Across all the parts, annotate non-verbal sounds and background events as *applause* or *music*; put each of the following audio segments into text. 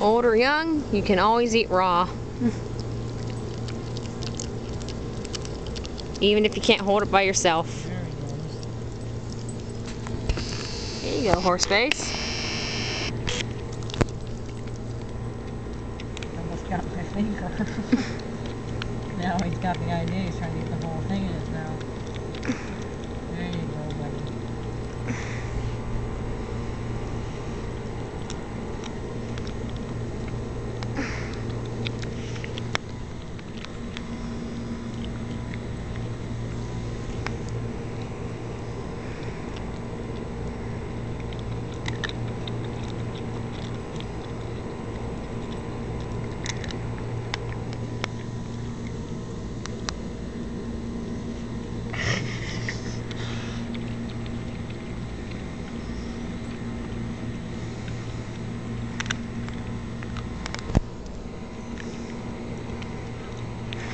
Old or young, you can always eat raw. Even if you can't hold it by yourself. There you go, horse face. Almost got my finger. *laughs* now he's got the idea. He's trying to get the whole thing in his mouth. There you go,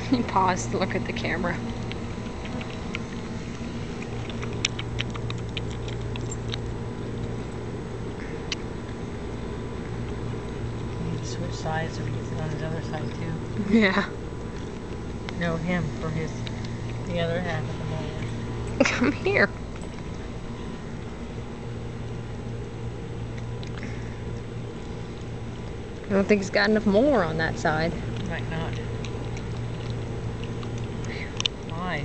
He paused to look at the camera. You need to switch sides so he gets it on his other side too. Yeah. No, him for his the other half of the molar. *laughs* Come here. I don't think he's got enough more on that side. Might not. Why?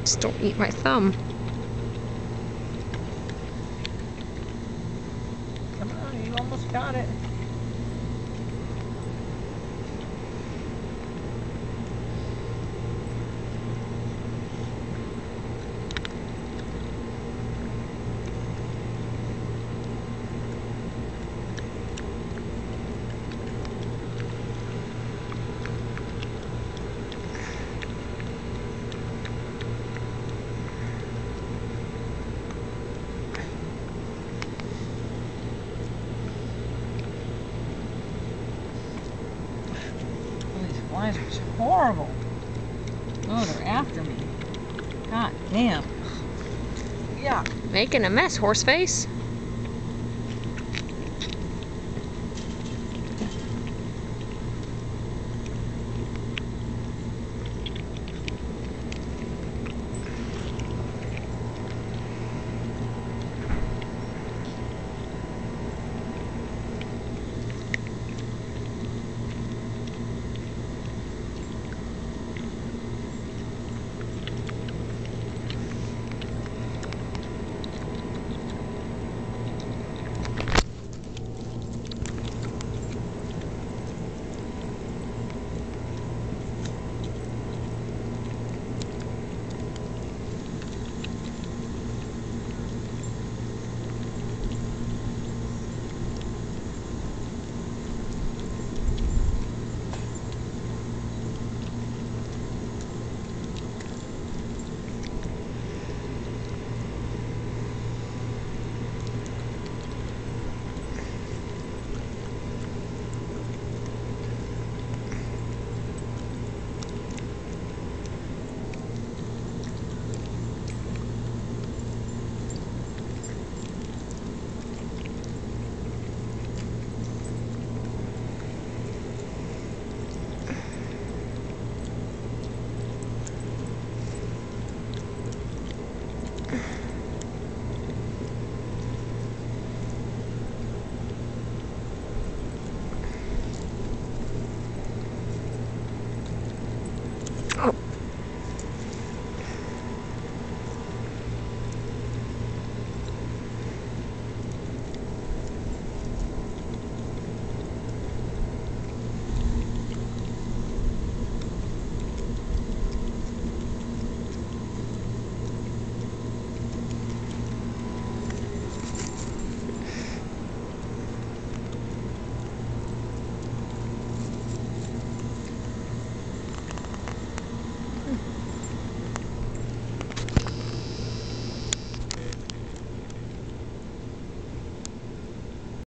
Just don't eat my thumb. Come on, you almost got it. Oh, these flies are horrible. Oh, they're after me. God damn. Yeah. Making a mess, horse face.